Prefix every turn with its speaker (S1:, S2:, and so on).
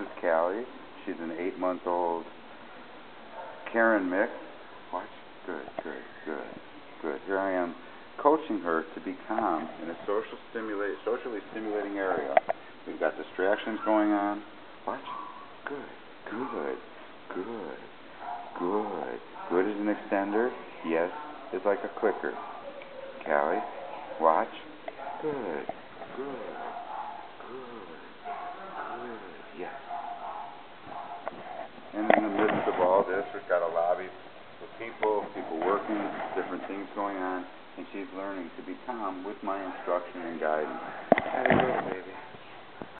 S1: is Cali. She's an eight-month-old Cairn mix. Watch. Good, good, good, good. Here I am coaching her to be calm in a social socially stimulating area. We've got distractions going on. Watch. Good, good, good, good. Good as an extender. Yes, it's like a clicker. Cali, watch. Good, good, good. Yes. And in the midst of all this, we've got a lobby with people, people working, different things going on, and she's learning to be calm with my instruction and guidance.